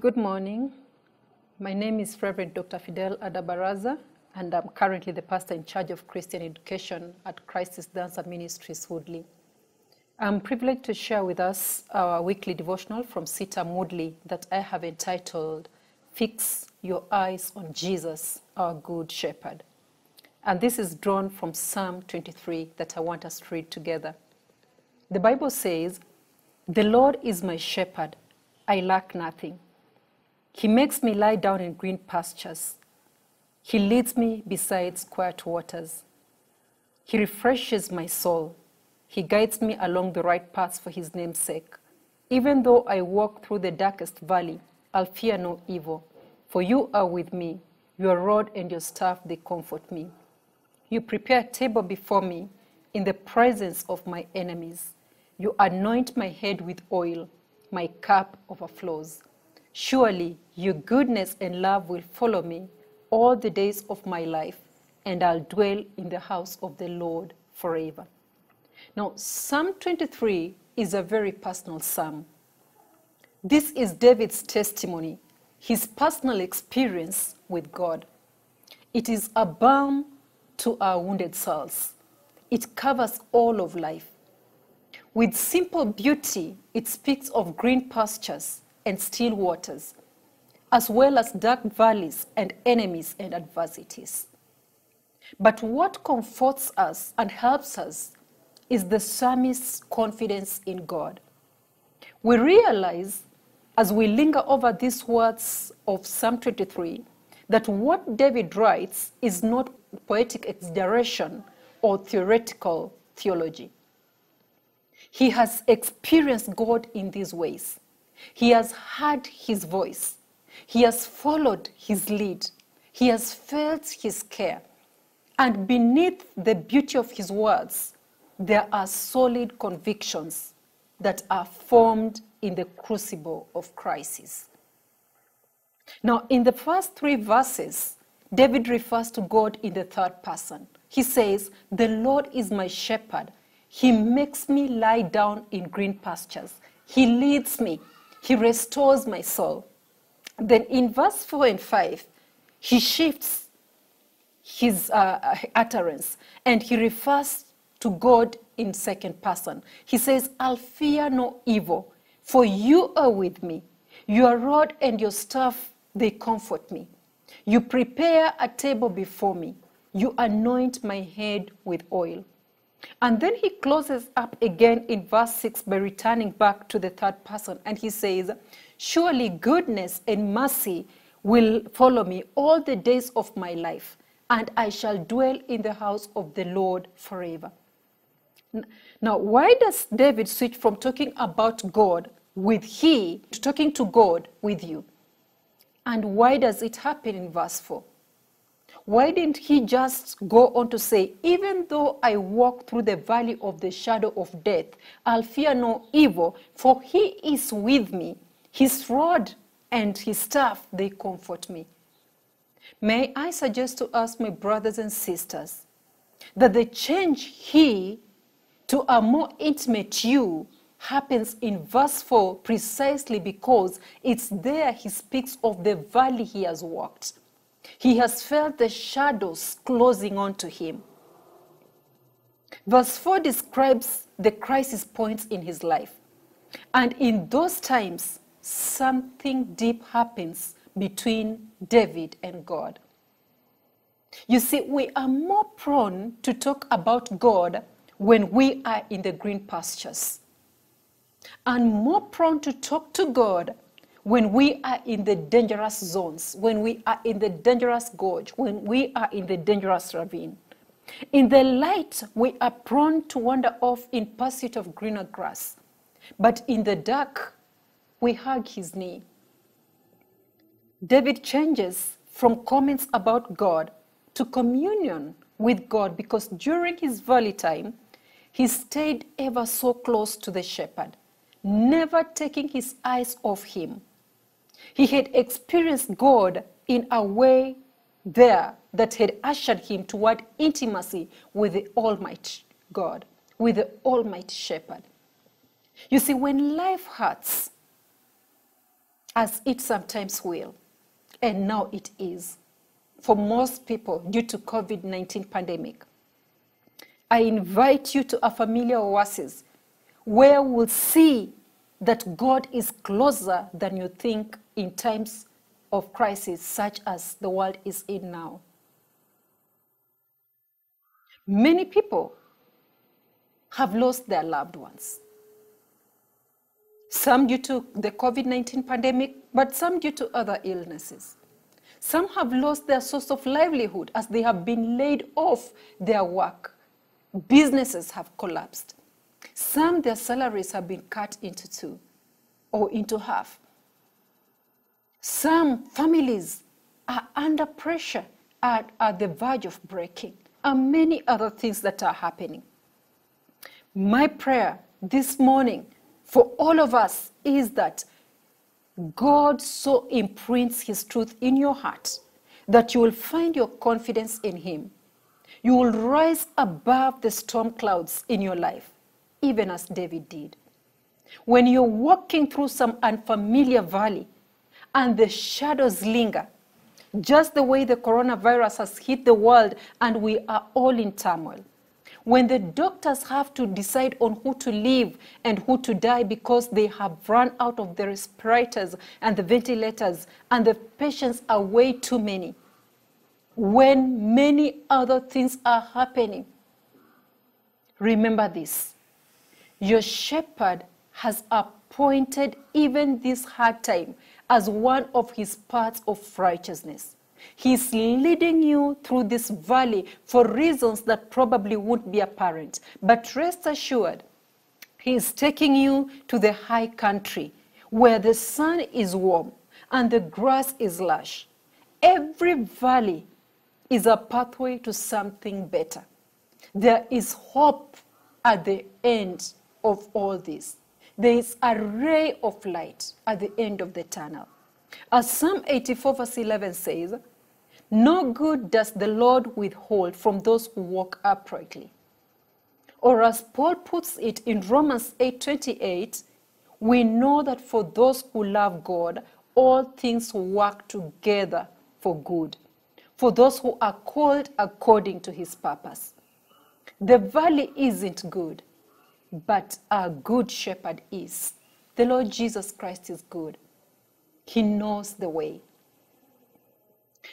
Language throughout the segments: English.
Good morning. My name is Reverend Dr. Phidel Adabaraza, and I'm currently the pastor in charge of Christian education at Christ Is The Answer Ministries Woodley. I'm privileged to share with us our weekly devotional from CITAM Woodley that I have entitled Fix Your Eyes on Jesus, Our Good Shepherd. And this is drawn from Psalm 23 that I want us to read together. The Bible says, The Lord is my shepherd, I lack nothing. He makes me lie down in green pastures. He leads me beside quiet waters. He refreshes my soul. He guides me along the right paths for his name's sake. Even though I walk through the darkest valley, I'll fear no evil, for you are with me. Your rod and your staff, they comfort me. You prepare a table before me in the presence of my enemies. You anoint my head with oil, my cup overflows. Surely your goodness and love will follow me all the days of my life, and I'll dwell in the house of the Lord forever. Now, Psalm 23 is a very personal psalm. This is David's testimony, his personal experience with God. It is a balm to our wounded souls. It covers all of life. With simple beauty, it speaks of green pastures and still waters, as well as dark valleys and enemies and adversities. But what comforts us and helps us is the psalmist's confidence in God. We realize as we linger over these words of Psalm 23 that what David writes is not poetic exaggeration or theoretical theology. He has experienced God in these ways. He has heard his voice. He has followed his lead. He has felt his care. And beneath the beauty of his words, there are solid convictions that are formed in the crucible of crisis. Now, in the first three verses, David refers to God in the third person. He says, The Lord is my shepherd. He makes me lie down in green pastures. He leads me. He restores my soul. Then in verse 4 and 5, he shifts his uh, utterance and he refers to God in second person. He says, I'll fear no evil, for you are with me. Your rod and your staff, they comfort me. You prepare a table before me. You anoint my head with oil. And then he closes up again in verse 6 by returning back to the third person. And he says, Surely goodness and mercy will follow me all the days of my life, and I shall dwell in the house of the Lord forever. Now, why does David switch from talking about God with he to talking to God with you? And why does it happen in verse 4? Why didn't he just go on to say, Even though I walk through the valley of the shadow of death, I'll fear no evil, for he is with me. His rod and his staff, they comfort me. May I suggest to us, my brothers and sisters, that the change he to a more intimate you happens in verse 4 precisely because it's there he speaks of the valley he has walked. He has felt the shadows closing on to him. Verse 4 describes the crisis points in his life. And in those times, something deep happens between David and God. You see, we are more prone to talk about God when we are in the green pastures, and more prone to talk to God when we are in the dangerous zones, when we are in the dangerous gorge, when we are in the dangerous ravine. In the light, we are prone to wander off in pursuit of greener grass. But in the dark, we hug his knee. David changes from comments about God to communion with God because during his valley time, he stayed ever so close to the shepherd, never taking his eyes off him. He had experienced God in a way there that had ushered him toward intimacy with the Almighty God, with the Almighty Shepherd. You see, when life hurts as it sometimes will, and now it is, for most people due to COVID-19 pandemic. I invite you to a familiar oasis where we'll see that God is closer than you think in times of crisis such as the world is in now. Many people have lost their loved ones. Some due to the COVID 19 pandemic, but some due to other illnesses. Some have lost their source of livelihood as they have been laid off their work. Businesses have collapsed. Some, their salaries have been cut into two or into half. Some families are under pressure at, at the verge of breaking, and many other things that are happening. My prayer this morning for all of us is that God so imprints His truth in your heart that you will find your confidence in Him. You will rise above the storm clouds in your life, even as David did. When you're walking through some unfamiliar valley and the shadows linger, just the way the coronavirus has hit the world and we are all in turmoil. When the doctors have to decide on who to live and who to die because they have run out of the respirators and the ventilators and the patients are way too many. When many other things are happening, remember this your shepherd has appointed even this hard time as one of his paths of righteousness. He's leading you through this valley for reasons that probably won't be apparent. But rest assured, He's taking you to the high country where the sun is warm and the grass is lush. Every valley is a pathway to something better. There is hope at the end of all this. There is a ray of light at the end of the tunnel. As Psalm 84, verse 11 says, No good does the Lord withhold from those who walk uprightly. Or as Paul puts it in Romans 8:28, we know that for those who love God, all things work together for good, for those who are called according to his purpose. The valley isn't good, but our good shepherd is. The Lord Jesus Christ is good. He knows the way.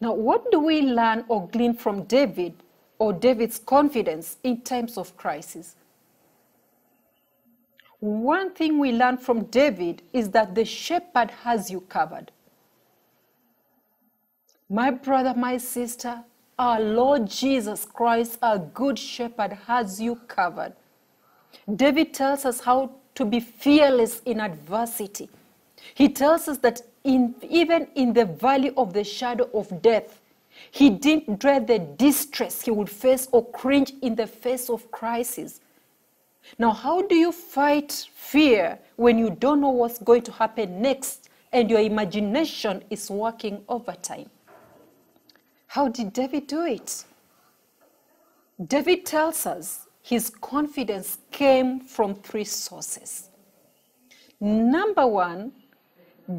Now, what do we learn or glean from David or David's confidence in times of crisis? One thing we learn from David is that the shepherd has you covered. My brother, my sister, our Lord Jesus Christ, our good shepherd, has you covered. David tells us how to be fearless in adversity. He tells us that in, even in the valley of the shadow of death, he didn't dread the distress he would face or cringe in the face of crisis. Now, how do you fight fear when you don't know what's going to happen next and your imagination is working overtime? How did David do it? David tells us his confidence came from three sources. Number one,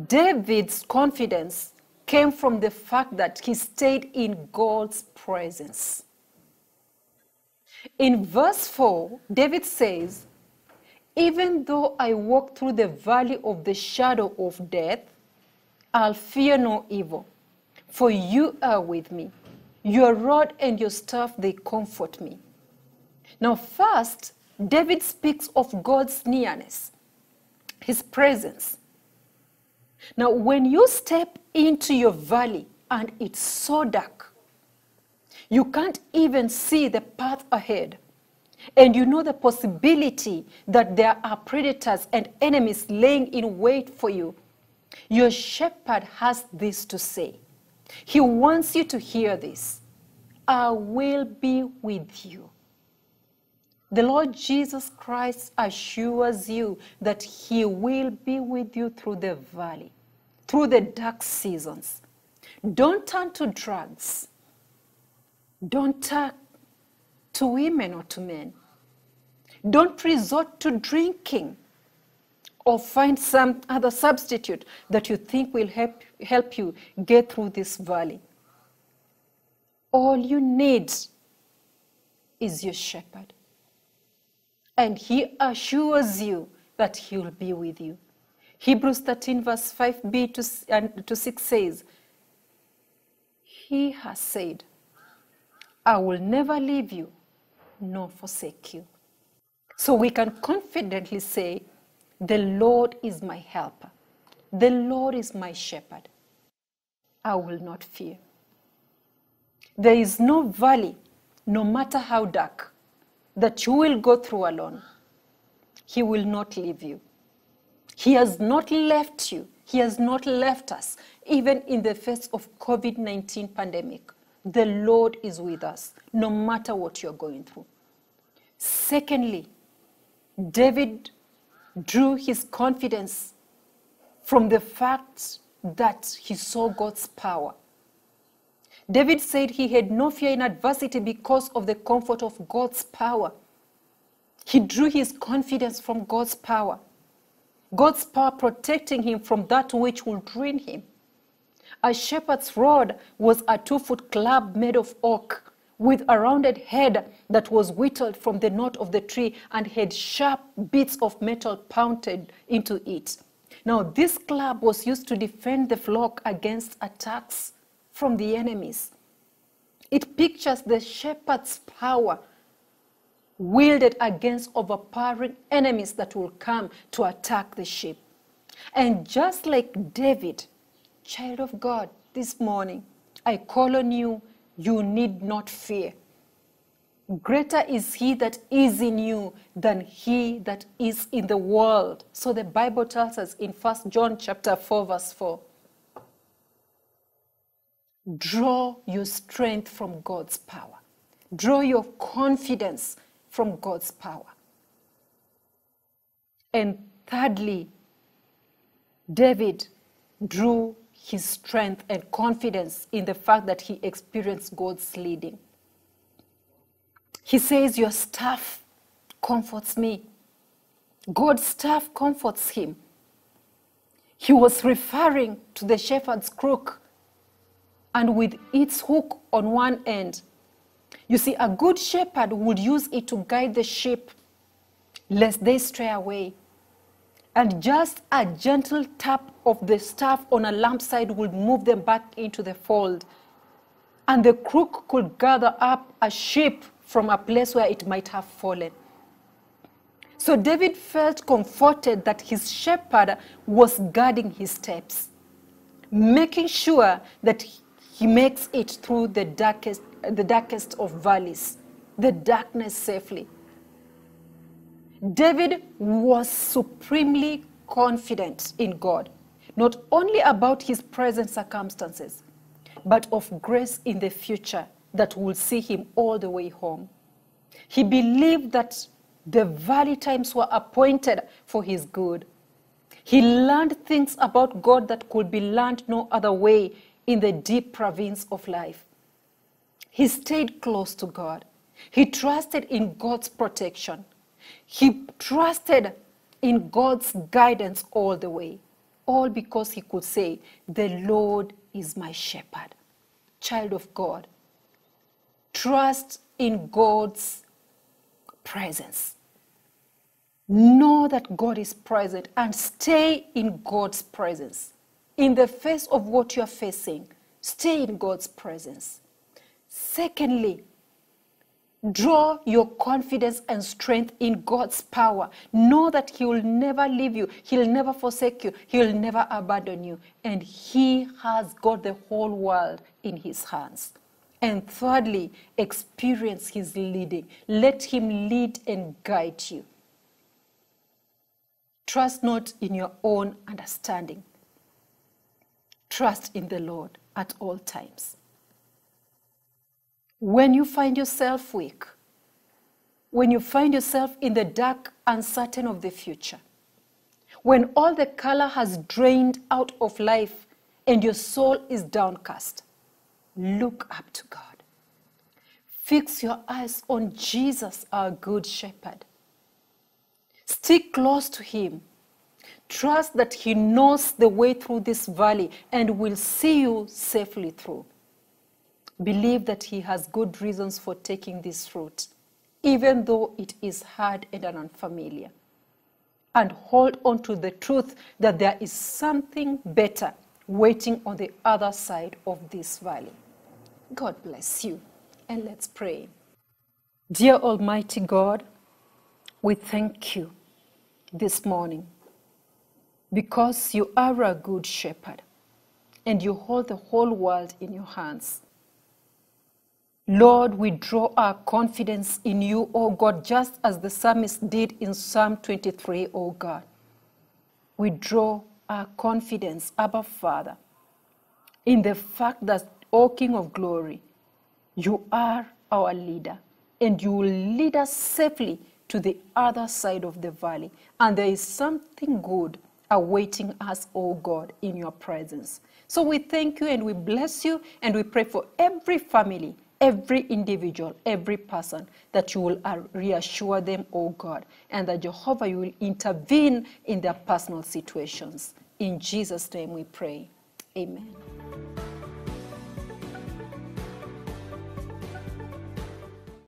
David's confidence came from the fact that he stayed in God's presence. In verse 4, David says, Even though I walk through the valley of the shadow of death, I'll fear no evil, for you are with me. Your rod and your staff, they comfort me. Now, first, David speaks of God's nearness, his presence. Now, when you step into your valley and it's so dark, you can't even see the path ahead. And you know the possibility that there are predators and enemies laying in wait for you. Your shepherd has this to say. He wants you to hear this I will be with you. The Lord Jesus Christ assures you that He will be with you through the valley, through the dark seasons. Don't turn to drugs. Don't turn to women or to men. Don't resort to drinking or find some other substitute that you think will help, help you get through this valley. All you need is your shepherd. And he assures you that he will be with you. Hebrews 13, verse 5b to, to 6 says, He has said, I will never leave you nor forsake you. So we can confidently say, The Lord is my helper. The Lord is my shepherd. I will not fear. There is no valley, no matter how dark, that you will go through alone. He will not leave you. He has not left you. He has not left us, even in the face of COVID-19 pandemic. The Lord is with us, no matter what you're going through. Secondly, David drew his confidence from the fact that he saw God's power. David said he had no fear in adversity because of the comfort of God's power. He drew his confidence from God's power. God's power protecting him from that which would ruin him. A shepherd's rod was a two foot club made of oak with a rounded head that was whittled from the knot of the tree and had sharp bits of metal pounded into it. Now, this club was used to defend the flock against attacks from the enemies. It pictures the shepherd's power wielded against overpowering enemies that will come to attack the sheep. And just like David, child of God, this morning, I call on you, you need not fear. Greater is he that is in you than he that is in the world. So the Bible tells us in 1 John chapter 4, verse 4. Draw your strength from God's power. Draw your confidence from God's power. And thirdly, David drew his strength and confidence in the fact that he experienced God's leading. He says, Your staff comforts me. God's staff comforts him. He was referring to the shepherd's crook, and with its hook on one end, you see, a good shepherd would use it to guide the sheep lest they stray away. And just a gentle tap of the staff on a lampside would move them back into the fold. And the crook could gather up a sheep from a place where it might have fallen. So David felt comforted that his shepherd was guarding his steps, making sure that he makes it through the darkest the darkest of valleys, the darkness safely. David was supremely confident in God, not only about his present circumstances, but of grace in the future that will see him all the way home. He believed that the valley times were appointed for his good. He learned things about God that could be learned no other way in the deep province of life. He stayed close to God. He trusted in God's protection. He trusted in God's guidance all the way, all because he could say, The Lord is my shepherd. Child of God, trust in God's presence. Know that God is present and stay in God's presence. In the face of what you are facing, stay in God's presence. Secondly, draw your confidence and strength in God's power. Know that He will never leave you, He'll never forsake you, He'll never abandon you. And He has got the whole world in His hands. And thirdly, experience His leading. Let Him lead and guide you. Trust not in your own understanding. Trust in the Lord at all times. When you find yourself weak, when you find yourself in the dark, uncertain of the future, when all the color has drained out of life and your soul is downcast, look up to God. Fix your eyes on Jesus, our good shepherd. Stick close to him. Trust that He knows the way through this valley and will see you safely through. Believe that He has good reasons for taking this route, even though it is hard and unfamiliar. And hold on to the truth that there is something better waiting on the other side of this valley. God bless you. And let's pray. Dear Almighty God, we thank you this morning because you are a good shepherd and you hold the whole world in your hands. Lord, we draw our confidence in you, O God, just as the psalmist did in Psalm 23, O God. We draw our confidence, Abba Father, in the fact that, O King of glory, you are our leader and you will lead us safely to the other side of the valley. And there is something good awaiting us, O God, in your presence. So we thank you and we bless you and we pray for every family, every individual, every person that you will uh, reassure them, O God, and that Jehovah, you will intervene in their personal situations. In Jesus' name we pray. Amen.